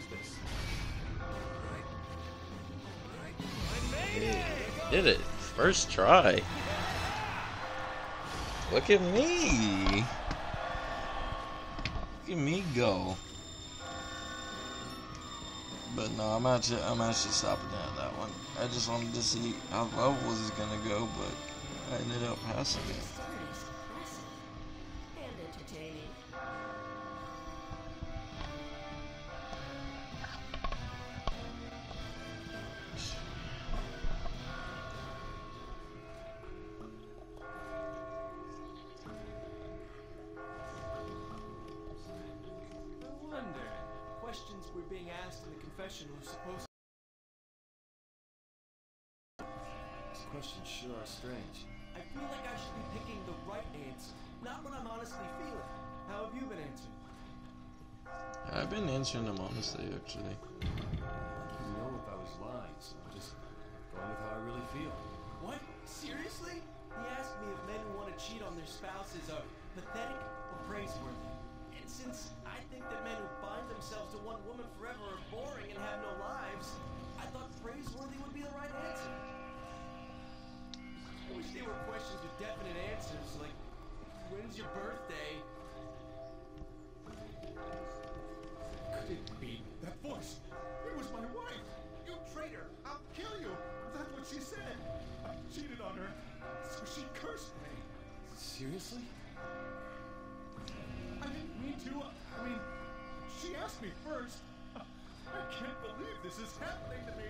use this. Alright. I made it! Did it. First try. Look at me. Look at me go. But no, I'm actually I'm actually stopping at that one. I just wanted to see how low was it gonna go, but I ended up passing it. Questions were being asked in the confessional were supposed These questions sure are strange. I feel like I should be picking the right answer, not what I'm honestly feeling. How have you been answering? I've been answering them honestly, actually. You know if I was lying, so I'm just going with how I really feel. What? Seriously? He asked me if men who want to cheat on their spouses are pathetic or praiseworthy. Like, when's your birthday? Could it be that voice? It was my wife! You traitor! I'll kill you! That's what she said! I cheated on her, so she cursed me. Seriously? I didn't mean to. I mean, she asked me first. I can't believe this is happening to me.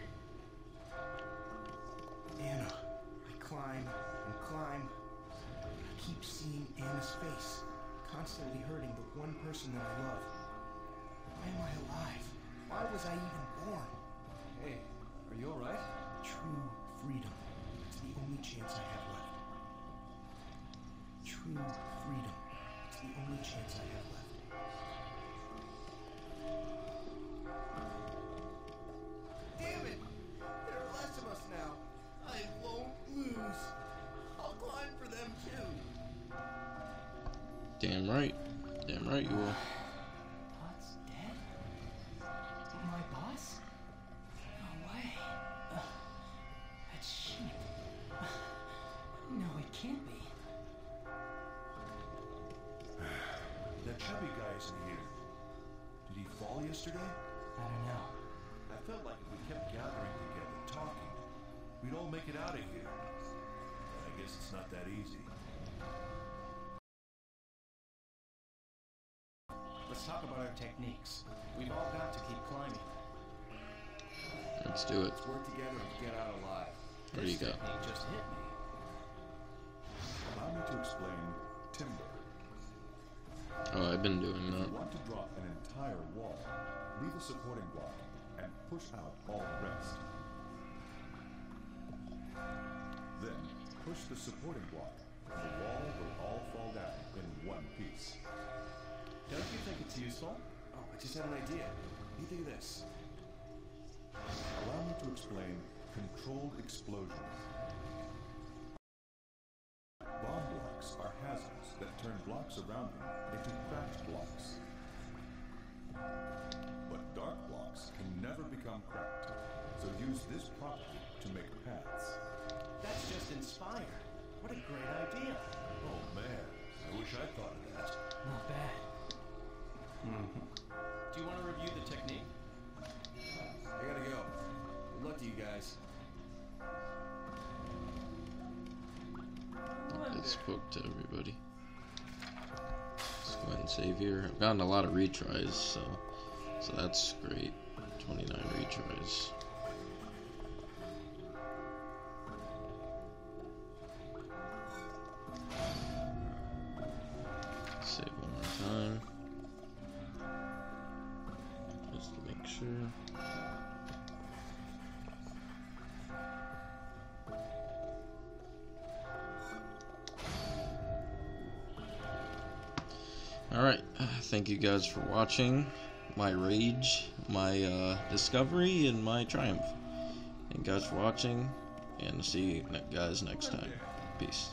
Face, constantly hurting the one person that I love. Why am I alive? Why was I even born? Hey, are you alright? True freedom. It's the only chance I have left. True freedom. It's the only chance I have left. Damn right. Damn right you will. Pot's dead? My boss? No way. Ugh, that's sheep. No, it can't be. That chubby guy isn't here. Did he fall yesterday? I don't know. I felt like if we kept gathering together, talking, we'd all make it out of here. But I guess it's not that easy. Let's talk about our techniques. We've all got to keep climbing. Let's do it. Let's work together and get out alive. There do you go. just hit me. Allow me to explain timber. Oh, I've been doing If that. you want to drop an entire wall, leave a supporting block and push out all the rest. Then push the supporting block, and the wall will all fall down in one piece. Don't you think it's useful? Oh, I just had an idea. What do you think of this? Allow me to explain controlled explosions. Bomb blocks are hazards that turn blocks around them into cracked blocks. But dark blocks can never become cracked, so use this property to make paths. That's just inspired. What a great idea. Oh man, I wish I thought of that. Not bad. Mm-hmm. Do you want to review the technique? I gotta go. Good luck to you guys. I spoke to everybody. Let's go ahead and save here. I've gotten a lot of retries, so so that's great. 29 retries. Alright, thank you guys for watching my rage, my uh, discovery, and my triumph. Thank you guys for watching, and see you guys next time. Peace.